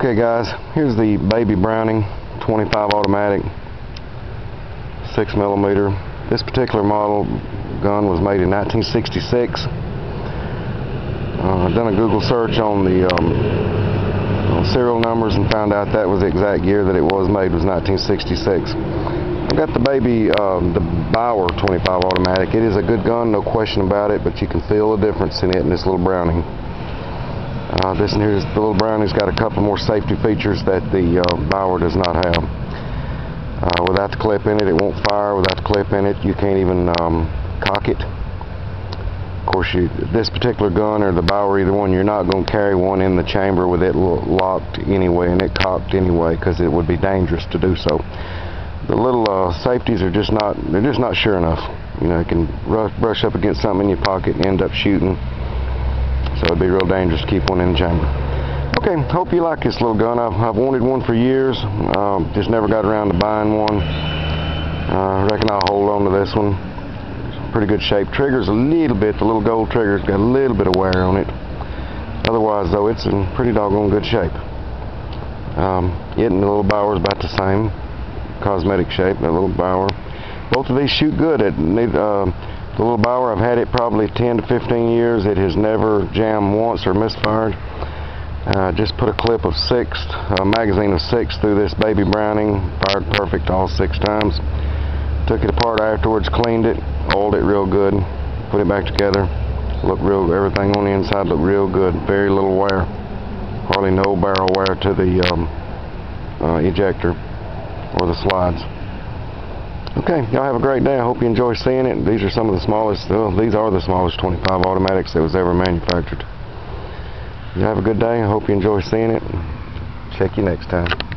Okay guys, here's the Baby Browning 25 automatic 6 millimeter. This particular model gun was made in 1966. Uh, I've done a Google search on the um, on serial numbers and found out that was the exact year that it was made was 1966. I've got the baby, um, the Bauer 25 automatic. It is a good gun, no question about it, but you can feel the difference in it and this little Browning. Uh, this here is the little brownie's got a couple more safety features that the uh, Bauer does not have. Uh, without the clip in it, it won't fire. Without the clip in it, you can't even um, cock it. Of course, you, this particular gun or the Bauer, either one, you're not going to carry one in the chamber with it locked anyway and it cocked anyway because it would be dangerous to do so. The little uh, safeties are just not, they're just not sure enough. You know, it can rush, brush up against something in your pocket and end up shooting. It'd be real dangerous to keep one in the chamber. Okay, hope you like this little gun. I've, I've wanted one for years. Um, just never got around to buying one. Uh, I reckon I'll hold on to this one. Pretty good shape. Trigger's a little bit, the little gold trigger's got a little bit of wear on it. Otherwise, though, it's in pretty doggone good shape. Um, it and the little Bauer's about the same. Cosmetic shape, that little Bauer. Both of these shoot good. At, uh, the little Bauer, I've had it probably 10 to 15 years. It has never jammed once or misfired. Uh, just put a clip of six, a magazine of six through this baby Browning. Fired perfect all six times. Took it apart afterwards, cleaned it, oiled it real good, put it back together. Looked real, everything on the inside looked real good. Very little wear. Hardly no barrel wear to the um, uh, ejector or the slides. Okay, y'all have a great day. I hope you enjoy seeing it. These are some of the smallest, well, these are the smallest 25 automatics that was ever manufactured. You have a good day. I hope you enjoy seeing it. Check you next time.